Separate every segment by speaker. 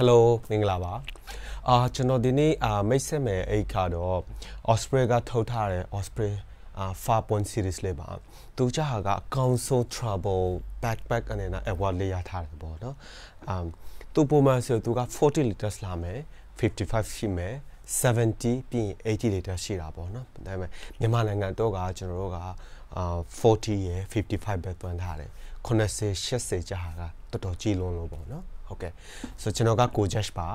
Speaker 1: Hello မင်္ဂလာပါအာကျွန်တော်ဒီနေ့အာမိတ်ဆက်မယ်အိတ်ကတော့ Osprey ကထုတ်ထားတဲ့ Osprey အာ5 point series လေးပါသူချဟာကအကောင်ဆုံး trouble backpack အနေနဲ့ award လေးရထားတယ်ပေါ့နော်အာသူပုံမှန်ဆိုသူက40 liters လာမယ်55ရှိမယ်70ပြီးရင်80 liters ရှိတာပေါ့နော်ဒါပေမဲ့မြန်မာနိုင်ငံတော့ကကျွန်တော်တို့ကအာ40ရယ်55ပဲတွန်းထားတယ်80 80ကြာက တော်တော်ကြီးလွန်းလို့ပေါ့နော်ဟုတ်ကဲ့ဆိုကျွန်တော်ကကို Josh ပါ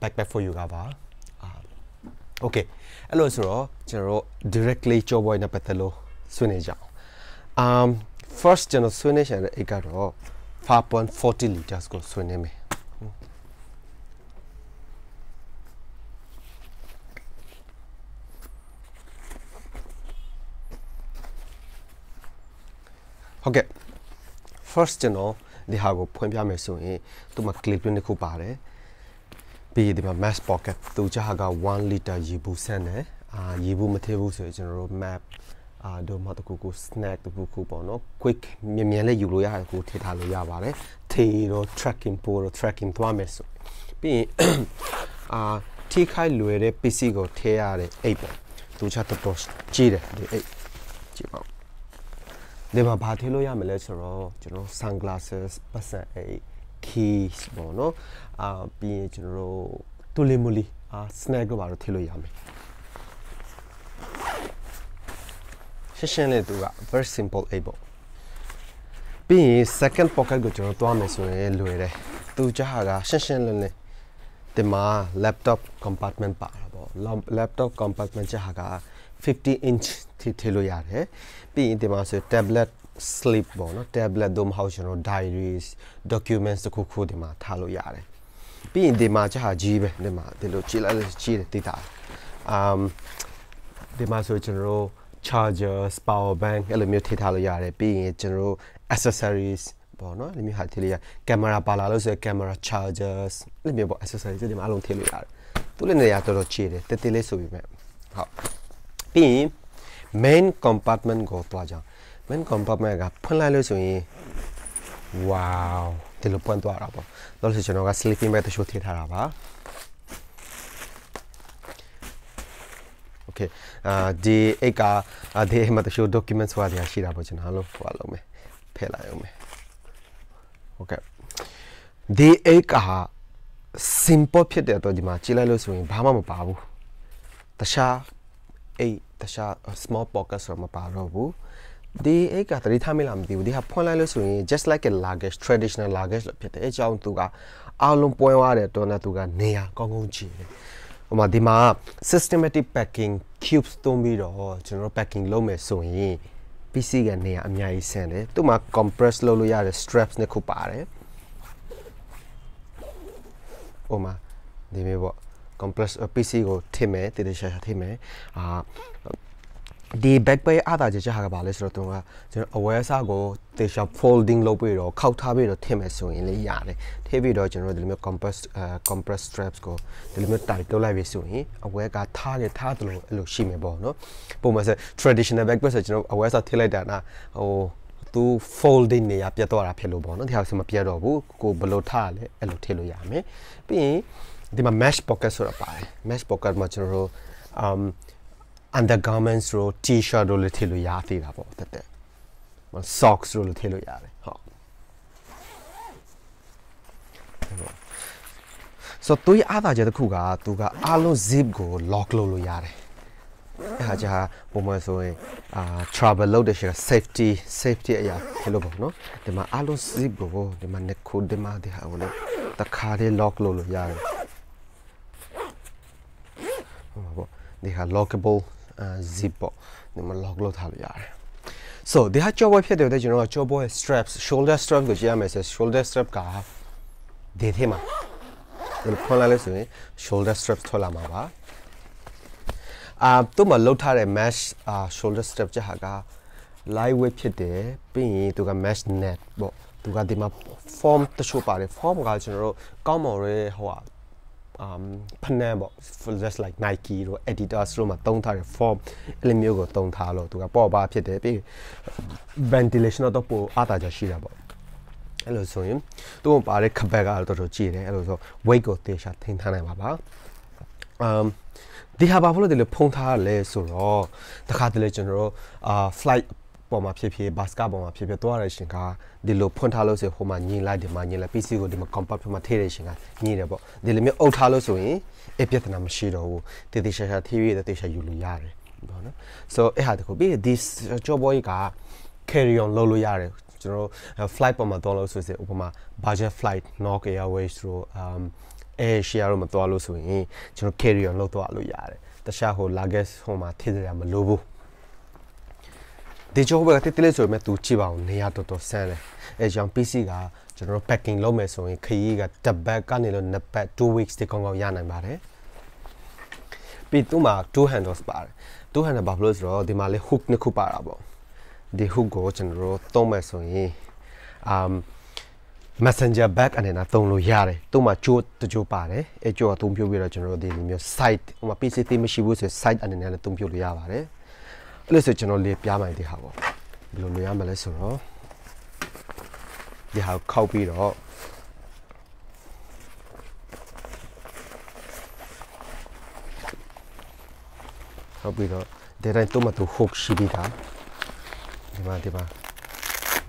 Speaker 1: backpack for you ကပါအာ okay အဲ့လိုဆိုတော့ကျွန်တော်တို့ directly job boy နဲ့ပတ်သက်လို့ဆွေးနွေးကြအောင် um first ကျွန်တော်ဆွေးနွေးချင်တဲ့အိတ်ကတော့5.40 liters ကိုဆွေးနွေးမယ်ဟုတ်ကဲ့ first ကျွန်တော် ဒီဟာကိုဖွင့်ပြမယ်ဆိုရင်သူမှာ clip တစ်ခုပါတယ်ပြီးရင်ဒီမှာ mass pocket သူချာက1 liter ရေဘူးဆန်းတယ်အာရေဘူးမထည့်ဘူးဆိုရင်ကျွန်တော်တို့ map အာဒိုမတကူကူ snack တကူကူပေါ့နော် quick မြန်မြန်လေးယူလို့ရတယ်ကိုထည့်ထားလို့ရပါတယ်ထေတော့ tracking ပို့တော့ tracking သွားမယ်ဆိုပြီးရင်အာထိခိုက်လွယ်တဲ့ PC ကိုထည့်ရတဲ့အိတ်ပေါ့သူချတော်တော်ကြီးတယ်ဒီအိတ်ကြည့်ပါဦး ဒီမှာဘာထည့်လို့ရမလဲဆိုတော့ကျွန်တော် sunglasses ပတ်စံအိတ် keys ပေါ့နော်အာပြီးရင်ကျွန်တော်တို့တူလီမူလီအာ snack တို့ဘာလို့ထည့်လို့ရမယ်ရှင်းရှင်းလေးသူက very simple able ပြီးရင် second pocket ကိုကျွန်တော်တွားမယ်ဆိုရင်လွယ်တယ်သူကြဟာကရှင်းရှင်းလင်းလင်းဒီမှာ laptop compartment ပါတာပေါ့ laptop compartment ကြဟာက 50 inch ထိထည့်လို့ရတယ်ပြီးရင်ဒီမှာဆို tablet sleep ပေါ့နော် tablet တို့မဟုတ်ကျွန်တော် diaries documents တခုခုဒီမှာထားလို့ရတယ်ပြီးရင်ဒီမှာကြဟာကြီးပဲဒီမှာဒီလိုကြည့်လိုက်လို့ကြီးတယ်တိတာ um ဒီမှာဆိုကျွန်တော် chargers power bank အဲ့လိုမျိုးထည့်ထားလို့ရတယ်ပြီးရင်ကျွန်တော် accessories ပေါ့နော်ဒီမျိုးဟာထည့်လို့ရကင်မရာပါလာလို့ဆိုရင်ကင်မရာ chargers အဲ့လိုမျိုးပေါ့ accessories ဒီမှာအလုံးထည့်လို့ရတယ်သူလည်းနေရာတော်တော်ချေတယ်တက်တက်လေးဆိုပြီးမဲ့ဟုတ် ပြီးရင် main compartment ကိုတွားကြအောင် main compartment ကဖွင့်လိုက်လို့ဆိုရင် wow ဒီလိုပွင့်သွားတာပေါ့လို့ဆိုကျွန်တော်က sleeping bag တစ်ချို့ထည့်ထားတာပါ okay အာဒီအိတ်ကဒီအိတ်မှာတချို့ document ဆိုတာတွေရှိတာပေါ့ကျွန်တော်လို့ဟိုအလုပ်မယ်ဖယ်လိုက်အောင်မယ် okay ဒီအိတ်က simple ဖြစ်တဲ့အတွက်ဒီမှာကြည့်လိုက်လို့ဆိုရင်ဘာမှမပါဘူးတခြား အိတ်တခြား small pocket ဆိုတော့မပါတော့ဘူးဒီအိတ်ကတတိထားမိလားမသိဘူးဒီဟာဖွင့်လိုက်လို့ဆိုရင် just like a luggage traditional luggage လို့ဖြစ်တယ်အဲကြောင့်သူကအားလုံးပွဲသွားတယ်တော့နဲ့သူကနေရာကောင်းကောင်းကြည့်တယ်ဟိုမှာဒီမှာ systematic packing cubes သုံးပြီးတော့ကျွန်တော် packing လုပ်မယ်ဆိုရင် PC ကနေရာအများကြီးဆန်တယ်သူမှာ compress လုပ်လို့ရတဲ့ straps နှစ်ခုပါတယ်ဟိုမှာဒီမျိုးပေါ့ compress PC ကိုထည့်မယ်တည်တည်ရှာရှာထည့်မယ်အာဒီ back pay အားသာချက်ချဟာကပါလဲဆိုတော့သူကကျွန်တော် aware စာကိုတေချာ folding လုပ်ပြီးတော့ခောက်ထားပြီးတော့ထည့်မယ်ဆိုရင်လည်းရတယ်ထည့်ပြီးတော့ကျွန်တော်ဒီလိုမျိုး compress အဲ compress straps ကိုဒီလိုမျိုး tight လုပ်လိုက်ပြီးဆိုရင် aware ကထားတယ်ထားတယ်လို့အဲ့လိုရှိမယ်ပေါ့နော်ပုံမှန်ဆို traditional back pay ဆိုကျွန်တော် aware စာထည့်လိုက်တာနာဟိုသူ folding နေရပြတ်သွားတာဖြစ်လို့ပေါ့နော်ဒီဟာဆိုမပြတ်တော့ဘူးကိုဘယ်လိုထားလဲအဲ့လိုထည့်လို့ရမယ်ပြီးရင် ဒီမှာ mesh pocket ဆိုတာပါတယ် mesh pocket မှာကျွန်တော်တို့ um undergarments တို့ t-shirt တို့လည်းထည့်လို့ရသေးတာပေါ့တက်တက် socks တို့လည်းထည့်လို့ရတယ်ဟုတ်ဆိုတော့သူရအားသာချက်တစ်ခုကသူကအားလုံး zip ကို lock လုပ်လို့ရတယ်အဲဟာကြာပုံမှန်ဆိုရင်အာ travel လုပ်တဲ့ရှေ့က safety safety အရာဖြစ်လို့ပေါ့နော်ဒီမှာအားလုံး zip ကိုဒီမှာ neck ကိုဒီမှာဒီဟာကိုလည်းတခါတည်း lock လုပ်လို့ရတယ်ဟိုပေါ့ ဒီဟာ lockable zip ပေါ့ဒီမှာ lock လုပ်ထားလို့ရတယ် so ဒီဟာကြောပွဲဖြစ်တယ်တဲ့ကျွန်တော်ကကြောပွဲ straps shoulder strap ကိုကြည့်ရမယ်ဆို shoulder strap ကဒီထဲမှာဒီဖွင့်လိုက်လို့ဆိုရင် shoulder strap ထွက်လာမှာပါအာသူ့မှာလုတ်ထားတဲ့ mesh အာ shoulder strap ချက်ဟာက lightweight ဖြစ်တယ်ပြီးရင်သူက mesh net ပေါ့သူကဒီမှာ form တချို့ပါတယ် form ကကျွန်တော်တို့ကောင်းမော်ရဲဟိုဟာ um ဖနက်ပေါ့ just like Nike တို့ Adidas တို့မှာတုံးထားတဲ့ form အဲ့လိုမျိုးကိုတုံးထားလို့သူကပေါ့ပါဖြစ်တယ်ပြီး ventilation တော့ပိုအားတာကြရှိတာပေါ့အဲ့လိုဆိုရင်သူ့မှာပါတဲ့ခဘက်ကတော့တော်တော်ကြည့်တယ်အဲ့လိုဆို weight ကိုတေချာထိန်းထားနိုင်ပါပါ um ဒီဟာဘာဖြစ်လို့ဒီလိုဖုံးထားရလဲဆိုတော့တခါတလေကျွန်တော်တို့အာ flight ပေါ်မှာဖြစ်ဖြစ်ဘတ်စကပေါ်မှာဖြစ်ဖြစ်သွားရရှင်ကဒီလိုဖွင့်ထားလို့ဆိုဟိုမှာညင်လိုက်ဒီမှာညင်လိုက် PC ကိုဒီမှာ compact မှာထည့်ရရှင်ကညင်တယ်ပေါ့ဒီလိုမျိုးအုပ်ထားလို့ဆိုရင်အပြဿနာမရှိတော့ဘူးတည်တည်ရှာရှာ TV တည်တည်ရှာယူလို့ရတယ်ပေါ့နော် so အဲ့ဟာတခုပြီးဒီ job boy က carry on လုပ်လို့ရတယ်ကျွန်တော်တို့ flight ပေါ်မှာသွားလို့ဆိုရင်ဥပမာ budget flight North Airways တို့ um Asia တို့မသွားလို့ဆိုရင်ကျွန်တော် carry on လုပ်သွားလို့ရတယ်တခြားဟို luggage ဟိုမှာထည့်ကြရမလိုဘူး ဒီကြောဘကတိတိလေးဆိုရင်သူကြည့်ပါအောင်နေရာတော်တော်ဆန်းတယ်အဲကြောင့် PC ကကျွန်တော်တို့ packing လုပ်မယ်ဆိုရင်ခရီးကတစ်ပတ်ကနေလို့နှစ်ပတ်2 weeks တကောင်းကောင်းရနိုင်ပါတယ်ပြီးသူ့မှာ2 handles ပါတယ်2 handle ဘာလို့လဲဆိုတော့ဒီမှာလေ hook နှစ်ခုပါတာပေါ့ဒီ hook ကိုကျွန်တော်တို့သုံးမယ်ဆိုရင် um messenger bag အနေနဲ့သုံးလို့ရတယ်။သူ့မှာကြိုးတကြိုးပါတယ်။အဲကြိုးကသုံးပြပြီးတော့ကျွန်တော်တို့ဒီလိုမျိုး site ဟိုမှာ PC သေးမရှိဘူးဆိုရင် site အနေနဲ့လည်းသုံးပြလို့ရပါတယ်။ အဲ့လိုဆိုကျွန်တော်လေးပြမိုင်ဒီဟာပေါ့။ဘယ်လိုလုပ်ရမလဲဆိုတော့ဒီဟာခောက်ပြီးတော့ခောက်ပြီးတော့ဒီတိုင်းတော့မတူ hook ရှိပြီးတာဒီမှာဒီမှာ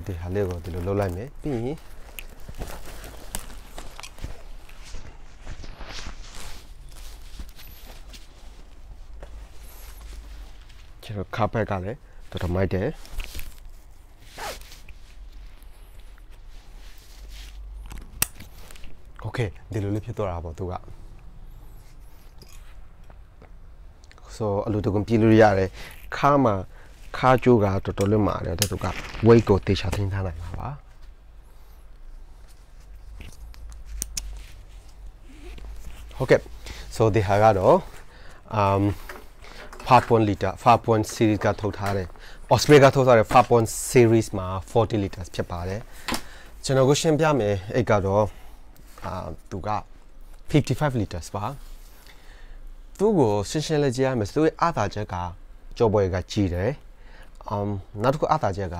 Speaker 1: ဒီဟာလေးကိုဒီလိုလုပ်လိုက်မယ်ပြီးရင် ကျွန်တော်ခါပက်ကလည်းတော်တော်မိုက်တယ်โอเคဒီလိုလေးဖြစ်သွားတာပေါ့သူကဆိုအလူတကွန်ပြည်လို့ရတယ်ခါမှာခါကျိုးကတော်တော်လေးမာတယ်တဲ့သူက weight ကိုတေချာထိန်းထားနိုင်မှာပါဟုတ်ကဲ့ so ဒီဟာကတော့ um 5.1 liter 5.1 series ကထုတ်ထားတယ် Osprey ကထုတ်ထားတဲ့5.1 series မှာ40 liters ဖြစ်ပါတယ်ကျွန်တော်ကိုရှင်းပြမယ်အဲ့ကတော့အာသူက55 liters ပါသူ့ကိုရှင်းရှင်းလေးကြည့်ရမယ်သူ့ရဲ့အသာချက်ကကြောပွဲကကြီးတယ် um နောက်တစ်ခုအသာချက်က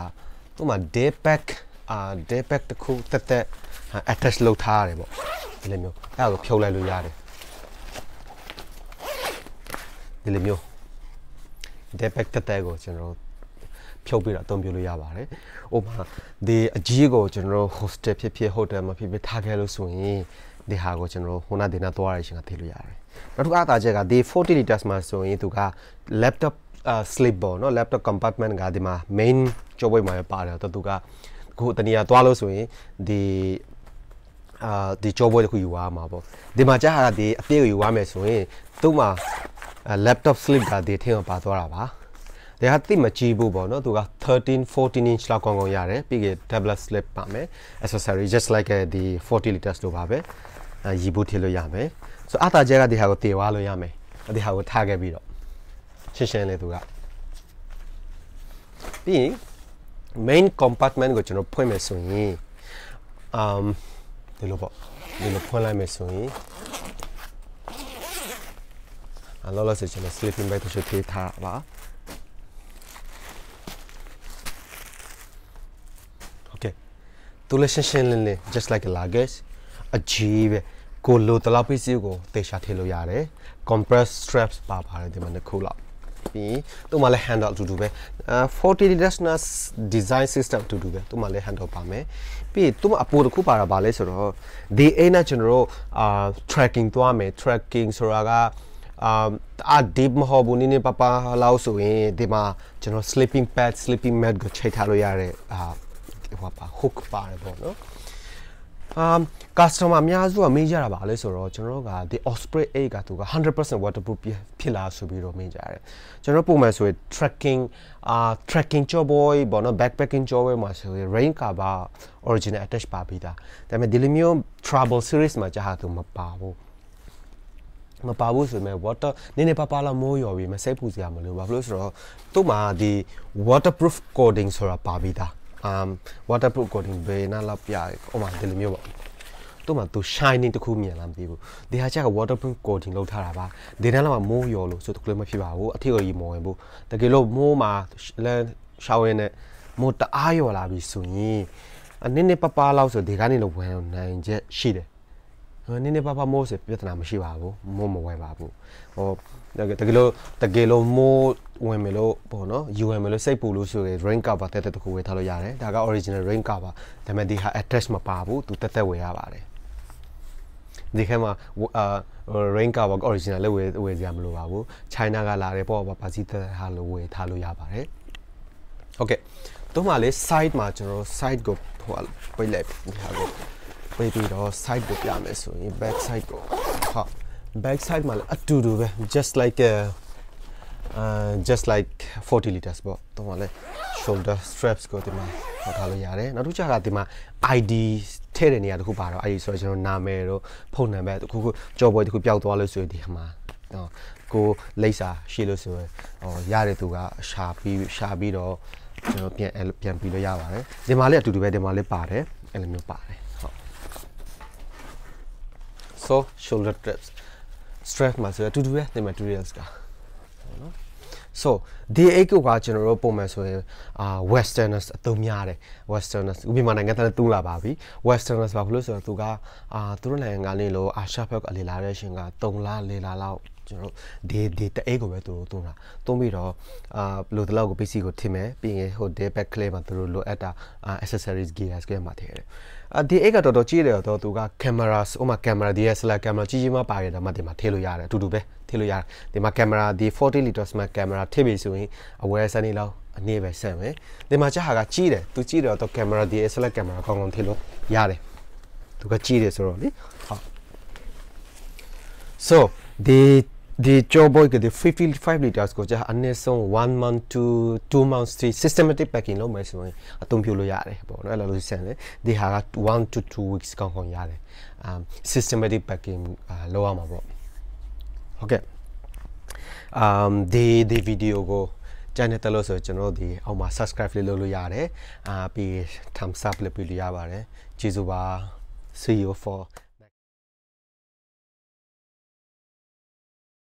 Speaker 1: သူ့မှာ day pack အာ day pack တစ်ခုတက်တက် attach လုပ်ထားရတယ်ပေါ့ဒီလိုမျိုးအဲ့ဒါကိုဖြုတ်လိုက်လို့ရတယ်ဒီလိုမျိုး debit တက်တဲ့ကိုကျွန်တော်ဖြုတ်ပြီးတော့အသုံးပြုလို့ရပါတယ်။ဥပမာဒီအကြီးကိုကျွန်တော် hostel ဖြစ်ဖြစ် hotel မှာဖြစ်ဖြစ်ထားခဲ့လို့ဆိုရင်ဒီဟာကိုကျွန်တော်ဟိုနာဒီနာသွားရရှင်ကထည့်လို့ရတယ်။နောက်တစ်ခုအသာချက်ကဒီ40 liters မှာဆိုရင်သူက laptop uh, slip ပေါ့နော် laptop compartment ကဒီမှာ main ကြောပွေးမှာပါတယ်တော့သူကခုတနည်းသွားလို့ဆိုရင်ဒီအာဒီကြောပွဲတစ်ခုယူရမှာပေါ့ဒီမှာကြာဟာဒီအပြည့်ကိုယူရမယ်ဆိုရင်သူ့မှာ laptop slip ကဒီထင်းကိုပါသွားတာပါဒါကတိမကြည့်ဘူးပေါ့နော်သူက13 14 inch လောက်ကောင်းကောင်းရတယ်ပြီးရင် tablet slip ပါမယ် accessory just like ဒီ40 liters လိုပါပဲအဲရီဘူးထည့်လို့ရမယ်ဆိုအတာကျဲကဒီဟာကိုတည်သွားလို့ရမယ်ဒီဟာကိုထားခဲ့ပြီးတော့ရှင်းရှင်းလေးသူကပြီးရင် main compartment ကိုကျွန်တော်ဖွင့်မယ်ဆိုရင် um ဒီလိုပေါ့ဒီလိုဖွင့်လိုက်မယ်ဆိုရင်အ လောလောဆယ်ကျွန်တော် sleeping bag တစ်ချို့ထည့်ထားပါโอเคတူလည်းရှင်းရှင်းလင်းလင်း just like a luggage အကြီးပဲကိုလိုတလောက်ပစ္စည်းကိုတေချာထည့်လို့ရတယ် compress straps ပါပါတယ်ဒီမှာတစ်ခုလောက်ပြီးသူ့မှာလည်း handle အတူတူပဲ40 liters design system အတူတူပဲသူ့မှာလည်း handle ပါမယ်ပြီးသူ့မှာအပိုတစ်ခုပါတာဗာလဲဆိုတော့ဒီအိနဲ့ကျွန်တော်တို့အာ tracking သွားမယ် tracking ဆိုတာက အာအ deep မဟုတ်ဘူးနည်းနည်းပါပါလောက်ဆိုရင်ဒီမှာကျွန်တော် sleeping pad sleeping mat ကိုချိန်ထားလို့ရတဲ့အာဟိုပါ hook ပါတယ်ပေါ့နော်အမ် customer အများစုကမေးကြတာပါလဲဆိုတော့ကျွန်တော်တို့ကဒီ Osprey 8ကသူက100% waterproof ဖြစ်လာဆိုပြီးတော့မေးကြတယ်ကျွန်တော်ပုံမှန်ဆိုရင် tracking အာ tracking job boy ဘောနော် backpacking job boy မှာဆိုရင် rain cover original attach ပါပြီးသားဒါပေမဲ့ဒီလိုမျိုး travel series မှာကြာသူမပါဘူး မပါဘူးဆိုပေမဲ့ water နည်းနည်းပါးပါးလောက်မိုးရော်ပြီးမစိတ်ပူစရာမလိုဘာဖြစ်လို့ဆိုတော့သူ့မှာဒီ waterproof coating ဆိုတာပါပြီးသား um waterproof coating ဘယ်နာလောက်ပြရဲဟိုမှာဒီလိုမျိုးပေါ့သူ့မှာသူ shining တခုမြင်လာမသိဘူးဒီဟာချက်က waterproof coating လောက်ထားတာပါဒီနားလောက်မှာမိုးရော်လို့ဆိုတကယ်မဖြစ်ပါဘူးအထီကိုကြီးမဝင်ဘူးတကယ်လို့မိုးမှာလဲရှောင်းရင်းနဲ့မိုးတအားရော်လာပြီဆိုရင်အနည်းနည်းပပလောက်ဆိုဒီကနေလို့ဝင်နိုင်ချက်ရှိတယ် နည်းနည်းပါးပါးမိုးဆိုပြဿနာမရှိပါဘူးမိုးမဝဲပါဘူးဟောတကယ်လို့တကယ်လို့မိုးဝင်မလို့ပေါ့နော်ယူဝင်မလို့စိတ်ပူလို့ဆိုရင် rain cover တက်တက်တခုဝယ်ထားလို့ရတယ်ဒါက original rain cover ဒါပေမဲ့ဒီဟာ attach မပါဘူးသူတက်တက်ဝယ်ရပါတယ်ဒီခဲမှာအာ rain cover original လည်းဝယ်ဝယ်စရာမလိုပါဘူး China ကလာတယ်ပေါ့ပါပါစီတက်ဟာလို့ဝယ်ထားလို့ရပါတယ် okay တော့မှလေ site မှာကျွန်တော် site ကိုဟိုပြလိုက်ဒီဟာကို ပိတ်ပြီးတော့ side ကိုပြမယ်ဆိုရင် back side ကိုဟာ back side မှာလည်းအတူတူပဲ just like a uh just like 40 liters ပေါ့တော့မှလည်း shoulder straps ကိုဒီမှာဟောထားလို့ရတယ်နောက်တစ်ချက်ကဒီမှာ ID ထည့်တဲ့နေရာတခုပါတော့ ID ဆိုတော့ကျွန်တော်နာမည်တို့ဖုန်းနံပါတ်တခုခုကြော်ပွဲတခုပျောက်သွားလို့ဆိုရင်ဒီမှာနော်ကိုလိပ်စာရှိလို့ဆိုရင်ဟောရတဲ့သူကရှာပြီးရှာပြီးတော့ကျွန်တော်ပြန်ပြန်ပြီးလို့ရပါတယ်ဒီမှာလည်းအတူတူပဲဒီမှာလည်းပါတယ်အဲ့လိုမျိုးပါတယ်ဟုတ် so shoulder straps strap မှာဆိုအတူတူပဲဒီ materials ကနော် so ဒီအိတ်ကကျွန်တော်တို့ပုံမှန်ဆိုရင်အာ westerners အသုံးများတယ် westerners ဥပမာနိုင်ငံသားတူးလာပါပြီ westerners ဘာဖြစ်လို့ဆိုတော့သူကအာသူတို့နိုင်ငံကနေလို့အာရှဘက်အလေလာတဲ့ရှင်က3လ4လလောက်ကျွန်တော်ဒီဒီတအိတ်ကိုပဲသူတို့သုံးတာသုံးပြီးတော့အာလိုတလောက်ကို PC ကိုထင်မယ်ပြီးရင်ဟို day back clay မှာသူတို့လိုအပ်တာ accessories gears ကမှာထည့်တယ်အ ဒီအိတ်ကတော်တော်ကြီးတယ်တော့သူက cameras ဥမာ camera DSLR camera ကြီးကြီးမပါရတဲ့မှာဒီမှာထည့်လို့ရတယ်အတူတူပဲထည့်လို့ရတယ်ဒီမှာ camera ဒီ40 liters မှာ camera ထည့်ပြီဆိုရင်အဝဲစနေလောက်အနေပဲဆက်မယ်ဒီမှာချက်ဟာကကြီးတယ်သူကြီးတယ်တော့ camera DSLR camera ကောင်းကောင်းထည့်လို့ရတယ်သူကကြီးတယ်ဆိုတော့လေဟုတ် so the ဒီ ကြောဘိုကဒီ55 liters ကိုကြာအနည်းဆုံး1 month to 2 months ထိ systematic packing လုပ်မယ်ဆိုရင်အသုံးပြုလို့ရတယ်ပေါ့နော်အဲ့လိုလို့ဆန်လေဒီဟာက1 to 2 weeks ကောင်းကောင်းရတယ် um systematic packing လုပ်ရမှာပေါ့ဟုတ်ကဲ့ um ဒီဒီဗီဒီယိုကိုကျန်တဲ့လို့ဆိုကျွန်တော်ဒီအောက်မှာ subscribe လေးလုပ်လို့ရတယ်အာပြီး thumbs up လုပ်ပြီးလို့ရပါတယ်ကျေးဇူးပါ see you for